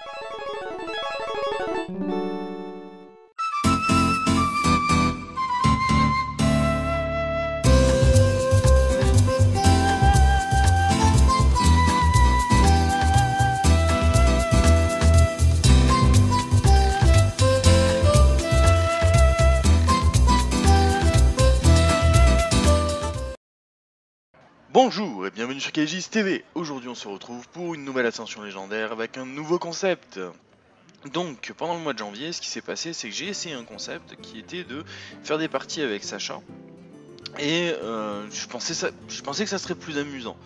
Thank you. Bonjour et bienvenue sur KGS TV. Aujourd'hui on se retrouve pour une nouvelle ascension légendaire avec un nouveau concept. Donc pendant le mois de janvier ce qui s'est passé c'est que j'ai essayé un concept qui était de faire des parties avec Sacha. Et euh, je, pensais je pensais que ça serait plus amusant.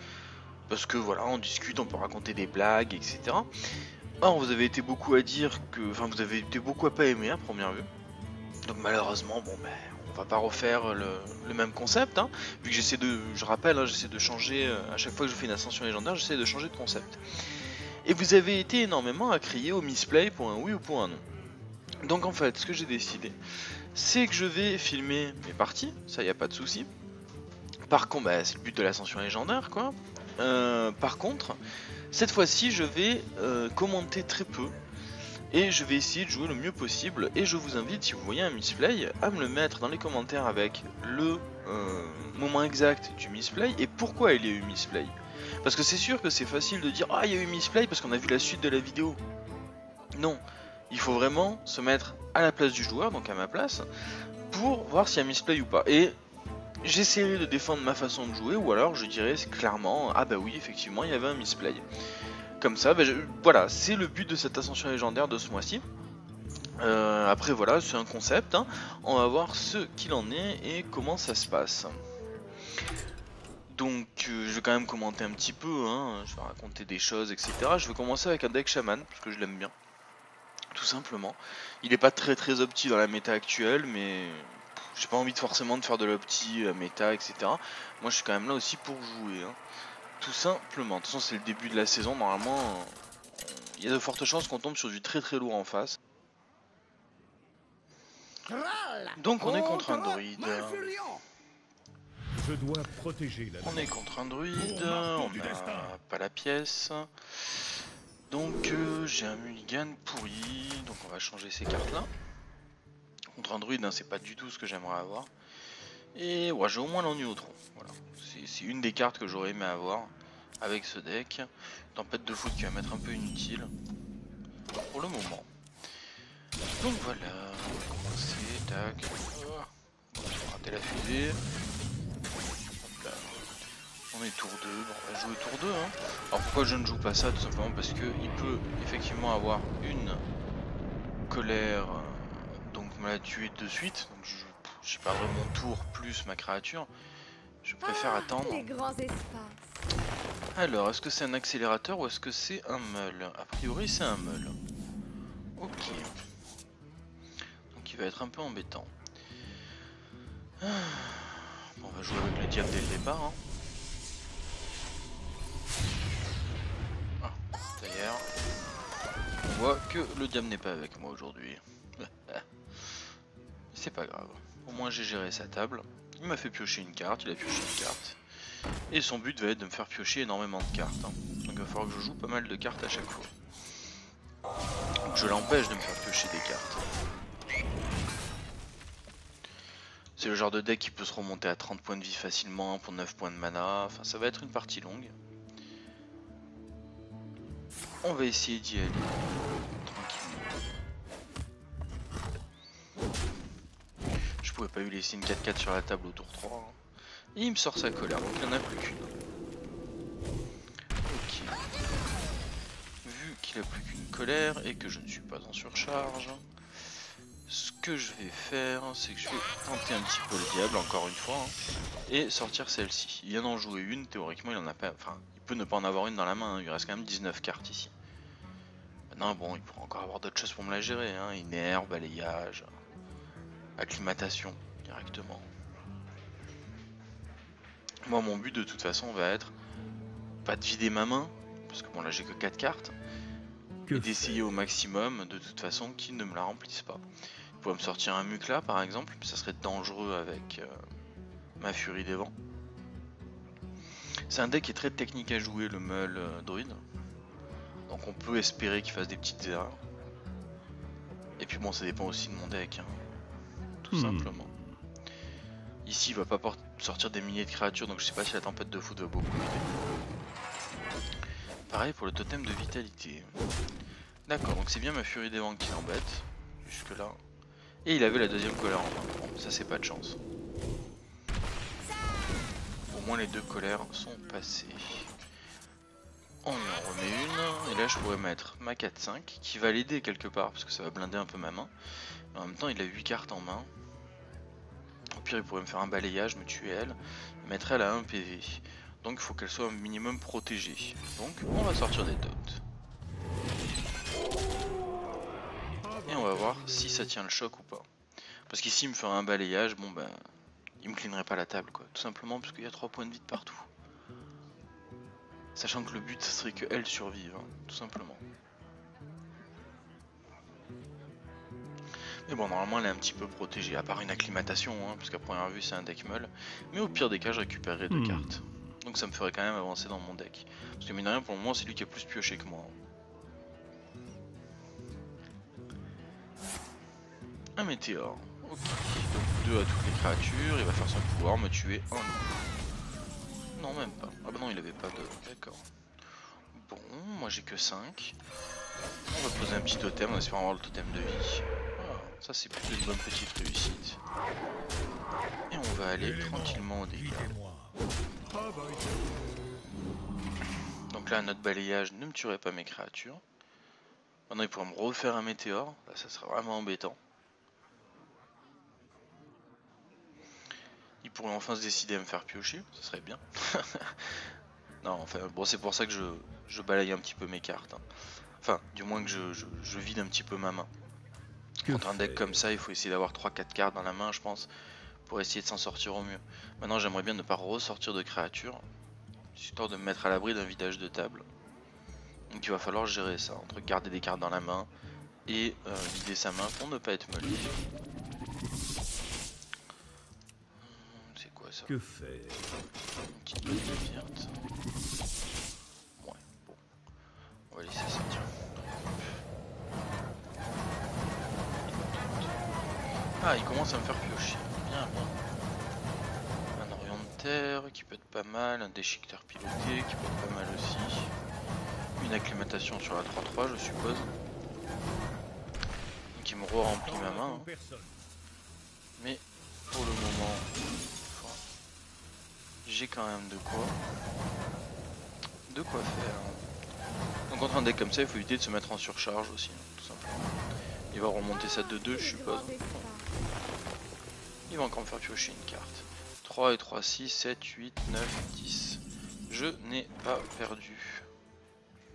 Parce que voilà, on discute, on peut raconter des blagues, etc. Or vous avez été beaucoup à dire que. Enfin vous avez été beaucoup à pas aimer à première vue. Donc malheureusement, bon ben on va pas refaire le, même concept, hein, vu que j'essaie de, je rappelle, hein, j'essaie de changer, euh, à chaque fois que je fais une ascension légendaire, j'essaie de changer de concept. Et vous avez été énormément à crier au misplay pour un oui ou pour un non. Donc en fait, ce que j'ai décidé, c'est que je vais filmer mes parties, ça y a pas de souci. Par contre, bah, c'est le but de l'ascension légendaire, quoi. Euh, par contre, cette fois-ci, je vais euh, commenter très peu et je vais essayer de jouer le mieux possible. Et je vous invite si vous voyez un misplay à me le mettre dans les commentaires avec le euh, moment exact du misplay et pourquoi il y a eu misplay. Parce que c'est sûr que c'est facile de dire ah il y a eu misplay parce qu'on a vu la suite de la vidéo. Non. Il faut vraiment se mettre à la place du joueur donc à ma place pour voir s'il y a misplay ou pas. Et j'essaierai de défendre ma façon de jouer ou alors je dirais clairement ah bah oui effectivement il y avait un misplay comme ça, ben, voilà, c'est le but de cette ascension légendaire de ce mois-ci. Euh, après voilà, c'est un concept, hein. on va voir ce qu'il en est et comment ça se passe. Donc euh, je vais quand même commenter un petit peu, hein. je vais raconter des choses, etc. Je vais commencer avec un deck shaman, parce que je l'aime bien. Tout simplement. Il n'est pas très très opti dans la méta actuelle, mais j'ai pas envie de forcément de faire de l'opti euh, méta, etc. Moi je suis quand même là aussi pour jouer. Hein. Tout simplement. De toute façon, c'est le début de la saison. Normalement, il y a de fortes chances qu'on tombe sur du très très lourd en face. Donc on est contre un druide. Je dois protéger On est contre un druide, on n'a pas la pièce. Donc euh, j'ai un mulligan pourri, donc on va changer ces cartes là. Contre un druide, hein, c'est pas du tout ce que j'aimerais avoir. Et ouais, j'ai au moins l'ennui au tronc. Voilà. C'est une des cartes que j'aurais aimé avoir avec ce deck. Tempête de foot qui va m'être un peu inutile pour le moment. Donc voilà, on va commencer, tac. Oh, on rater la fusée. On est tour 2, on va jouer tour 2. Hein. Alors pourquoi je ne joue pas ça Tout simplement parce qu'il peut effectivement avoir une colère, donc me la tuer de suite. Je pas vraiment tour plus ma créature. Je préfère ah, attendre. Alors, est-ce que c'est un accélérateur ou est-ce que c'est un meul? A priori, c'est un meul. Ok. Donc il va être un peu embêtant. Ah. on va jouer avec le diable dès le départ. Hein. Ah, d'ailleurs, on voit que le diable n'est pas avec moi aujourd'hui. C'est pas grave. Au moins j'ai géré sa table. Il m'a fait piocher une carte, il a pioché une carte. Et son but va être de me faire piocher énormément de cartes. Hein. Donc il va falloir que je joue pas mal de cartes à chaque fois. Donc je l'empêche de me faire piocher des cartes. C'est le genre de deck qui peut se remonter à 30 points de vie facilement pour 9 points de mana. Enfin ça va être une partie longue. On va essayer d'y aller. Pas lui laisser une 4-4 sur la table au tour 3. Hein. Et il me sort sa colère, donc il n'y en a plus qu'une. Ok. Vu qu'il a plus qu'une colère et que je ne suis pas en surcharge, ce que je vais faire, c'est que je vais tenter un petit peu le diable, encore une fois, hein, et sortir celle-ci. Il vient d'en jouer une, théoriquement il en a pas... Enfin, il peut ne pas en avoir une dans la main, hein. il reste quand même 19 cartes ici. Non, bon, il pourra encore avoir d'autres choses pour me la gérer, hein. Balayage, acclimatation directement. Moi mon but de toute façon va être pas de vider ma main, parce que bon là j'ai que 4 cartes, et d'essayer au maximum de toute façon qu'ils ne me la remplissent pas. Il pourrait me sortir un Mukla par exemple, mais ça serait dangereux avec euh, ma Furie des Vents. C'est un deck qui est très technique à jouer, le Meul euh, Druide. Donc on peut espérer qu'il fasse des petites erreurs. Et puis bon, ça dépend aussi de mon deck. Hein. Tout Hmm. simplement. Ici, il va pas sortir des milliers de créatures, donc je sais pas si la tempête de foot va beaucoup aider. Pareil pour le totem de vitalité. D'accord, donc c'est bien ma furie des vents qui l'embête. Jusque là. Et il avait la deuxième colère en main. Bon, ça c'est pas de chance. Au moins les deux colères sont passées. On en remet une, et là je pourrais mettre ma 4-5 qui va l'aider quelque part parce que ça va blinder un peu ma main. Mais en même temps il a 8 cartes en main. Au pire il pourrait me faire un balayage, me tuer elle, et mettre elle à 1 PV. Donc il faut qu'elle soit un minimum protégée. Donc on va sortir des dots. Et on va voir si ça tient le choc ou pas. Parce qu'ici il me ferait un balayage, bon ben il me cleanerait pas la table quoi. Tout simplement parce qu'il y a 3 points de vie partout. Sachant que le but serait que elle survive, hein, tout simplement. Mais bon, normalement elle est un petit peu protégée, à part une acclimatation, hein, parce qu'à première vue c'est un deck meul. Mais au pire des cas, je récupérerai deux Hmm. cartes. Donc ça me ferait quand même avancer dans mon deck. Parce que mine de rien, pour le moment, c'est lui qui a plus pioché que moi. Un météore. Ok. Donc deux à toutes les créatures, il va faire son pouvoir, me tuer un loup. Non, même pas. Ah bah non, il avait pas de... D'accord. Bon, moi j'ai que 5. On va poser un petit totem en espérant avoir le totem de vie. Ça c'est plutôt une bonne petite réussite. Et on va aller tranquillement au dégâts. Donc là, notre balayage ne me tuerait pas mes créatures. Maintenant, il pourrait me refaire un météore. Là, ça serait vraiment embêtant. Il pourrait enfin se décider à me faire piocher, ça serait bien. non, enfin, bon, c'est pour ça que je, je balaye un petit peu mes cartes. hein. Enfin, du moins que je, je- je vide un petit peu ma main. Que Contre un deck comme ça, il faut essayer d'avoir 3-4 cartes dans la main, je pense, pour essayer de s'en sortir au mieux. Maintenant, j'aimerais bien ne pas ressortir de créatures, histoire de me mettre à l'abri d'un vidage de table. Donc il va falloir gérer ça, entre garder des cartes dans la main et euh, vider sa main pour ne pas être meulé. C'est quoi ça? Que faire? Une petite verte. Ouais, bon. On va laisser ça, Ah, il commence à me faire piocher. Bien, bien. Un orient de terre qui peut être pas mal. Un déchiqueteur piloté qui peut être pas mal aussi. Une acclimatation sur la 3-3, je suppose. Qui me re-remplit ma main. hein. Mais pour le moment, j'ai quand même de quoi. De quoi faire. Donc contre un deck comme ça, il faut éviter de se mettre en surcharge aussi, hein, tout simplement. Va remonter ça de 2, je suppose. Il va encore me faire piocher une carte. 3 et 3, 6, 7, 8, 9, 10. Je n'ai pas perdu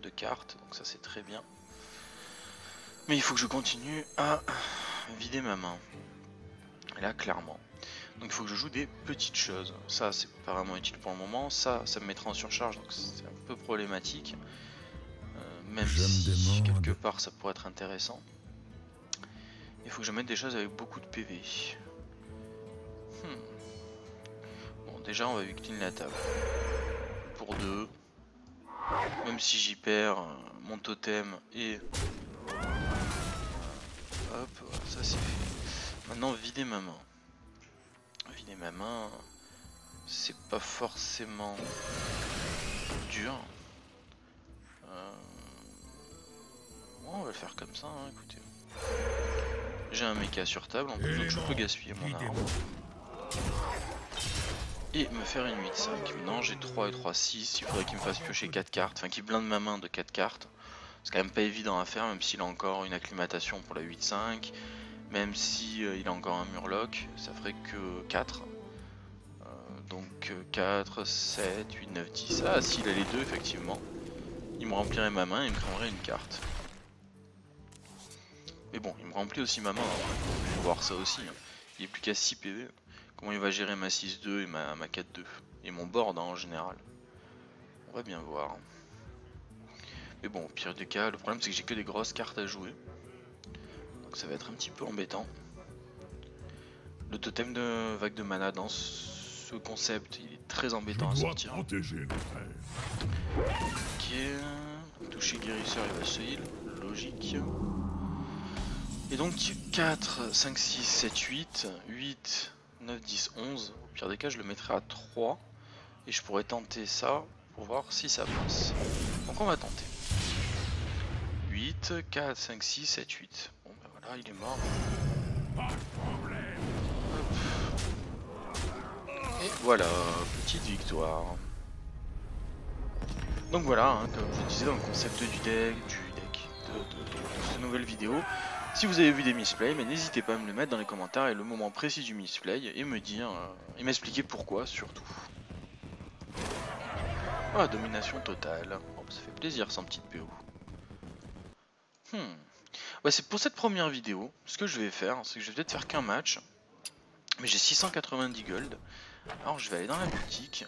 de cartes, donc ça c'est très bien. Mais il faut que je continue à vider ma main. Et là, clairement. Donc il faut que je joue des petites choses. Ça, c'est pas vraiment utile pour le moment. Ça, ça me mettra en surcharge, donc c'est un peu problématique. Euh, même si, quelque part, ça pourrait être intéressant. Il faut que je mette des choses avec beaucoup de PV. Hmm. Bon, déjà, on va victime la table. Pour deux. Même si j'y perds euh, mon totem et... Hop, ça c'est fait. Maintenant, vider ma main. Vider ma main, c'est pas forcément dur. Euh, bon, on va le faire comme ça, hein, écoutez. J'ai un mecha sur table en plus, donc je peux gaspiller mon arme. Et me faire une 8-5. Maintenant j'ai 3 et 3, 6. Il faudrait qu'il me fasse piocher 4 cartes. Enfin, qu'il blinde ma main de 4 cartes. C'est quand même pas évident à faire, même s'il a encore une acclimatation pour la 8-5. Même si euh, il a encore un murloc, ça ferait que 4. Euh, donc euh, 4, 7, 8, 9, 10. Ah, s'il a les deux, effectivement. Il me remplirait ma main et il me créerait une carte. Mais bon, il me remplit aussi ma main. hein. Je vais voir ça aussi. hein. Il est plus qu'à 6 PV. Comment il va gérer ma 6-2 et ma, ma 4-2 Et mon board hein, en général. On va bien voir. Mais bon, au pire des cas, le problème c'est que j'ai que des grosses cartes à jouer. Donc ça va être un petit peu embêtant. Le totem de vague de mana dans ce concept, il est très embêtant à sortir. protéger. Ok. toucher guérisseur, il va se heal, logique. Et donc 4, 5, 6, 7, 8, 8, 9, 10, 11. Au pire des cas, je le mettrai à 3. Et je pourrais tenter ça pour voir si ça passe. Donc on va tenter. 8, 4, 5, 6, 7, 8. Bon ben voilà, il est mort. Et voilà, petite victoire. Donc voilà, hein, comme je disais dans le concept du deck, du deck, de, cette nouvelle vidéo, si vous avez vu des misplays, mais n'hésitez pas à me le mettre dans les commentaires et le moment précis du misplay et me dire, euh, et m'expliquer pourquoi surtout. Ah, domination totale. Oh, ça fait plaisir sans petite PO. Hmm. Ouais, c'est pour cette première vidéo, ce que je vais faire, c'est que je vais peut-être faire qu'un match. Mais j'ai 690 gold. Alors je vais aller dans la boutique.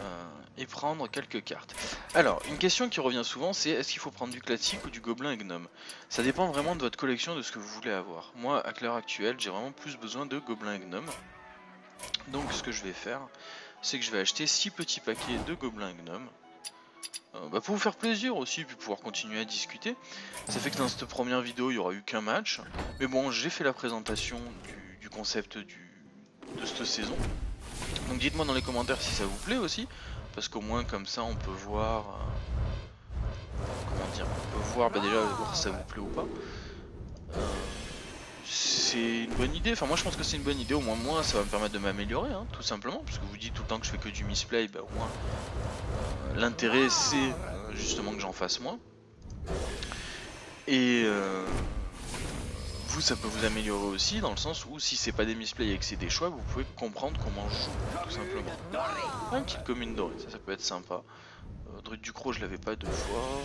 Euh, et prendre quelques cartes. Alors, une question qui revient souvent, c'est est-ce qu'il faut prendre du classique ou du gobelin et gnome? Ça dépend vraiment de votre collection, de ce que vous voulez avoir. Moi, à l'heure actuelle, j'ai vraiment plus besoin de gobelin gnome. Donc, ce que je vais faire, c'est que je vais acheter 6 petits paquets de gobelins et gnome. Euh, bah, pour vous faire plaisir aussi, puis pouvoir continuer à discuter. Ça fait que dans cette première vidéo, il n'y aura eu qu'un match. Mais bon, j'ai fait la présentation du, concept de cette saison. Donc dites-moi dans les commentaires si ça vous plaît aussi, parce qu'au moins comme ça on peut voir... Euh, comment dire On peut voir bah, déjà si ça vous plaît ou pas. Euh, c'est une bonne idée, enfin moi je pense que c'est une bonne idée, au moins moi ça va me permettre de m'améliorer, hein, tout simplement, parce que vous dites tout le temps que je fais que du misplay, bah au moins euh, l'intérêt c'est justement que j'en fasse moins. Et vous, ça peut vous améliorer aussi, dans le sens où si c'est pas des misplays et que c'est des choix, vous pouvez comprendre comment je joue, tout simplement. une petite commune dorée, ça, peut être sympa. Euh, du Croc, je l'avais pas deux fois.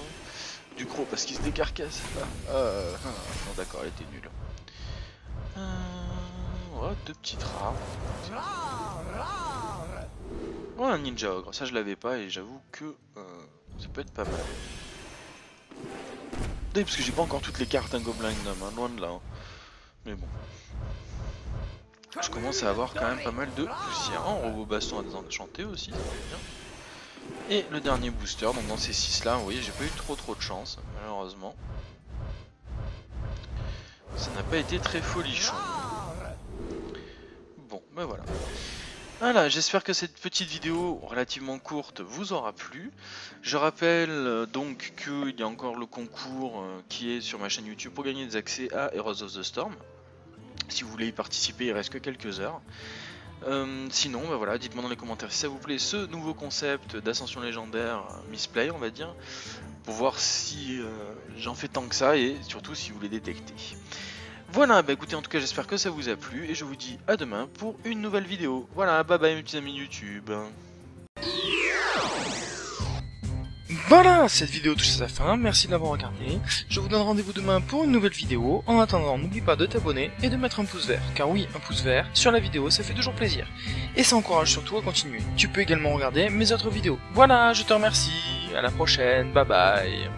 Du Croc parce qu'il se décarcasse. Ah, ah, ah, non, d'accord, elle était nulle. Euh, deux petites rares. Oh, un ninja ogre, ça je l'avais pas et j'avoue que euh, ça peut être pas mal. parce que j'ai pas encore toutes les cartes un gobelin gnome, hein, loin de là. Hein. Mais bon. Je commence à avoir quand même pas mal de poussière. Oh, robot baston à désenchanter aussi, ça bien. Et le dernier booster, donc dans ces 6 là, vous voyez, j'ai pas eu trop trop de chance, malheureusement. Ça n'a pas été très folichon. Bon, ben voilà. Voilà, j'espère que cette petite vidéo relativement courte vous aura plu. Je rappelle euh, donc qu'il y a encore le concours euh, qui est sur ma chaîne YouTube pour gagner des accès à Heroes of the Storm. Si vous voulez y participer, il reste que quelques heures. Euh, sinon, bah voilà, dites-moi dans les commentaires si ça vous plaît ce nouveau concept d'ascension légendaire misplay, on va dire, pour voir si j'en fais tant que ça et surtout si vous les détectez. Voilà, bah écoutez, en tout cas, j'espère que ça vous a plu et je vous dis à demain pour une nouvelle vidéo. Voilà, bye bye mes petits amis YouTube. Voilà, cette vidéo touche à sa fin, merci de l'avoir regardé. Je vous donne rendez-vous demain pour une nouvelle vidéo. En attendant, n'oublie pas de t'abonner et de mettre un pouce vert, car oui, un pouce vert sur la vidéo, ça fait toujours plaisir. Et ça encourage surtout à continuer. Tu peux également regarder mes autres vidéos. Voilà, je te remercie, à la prochaine, bye bye.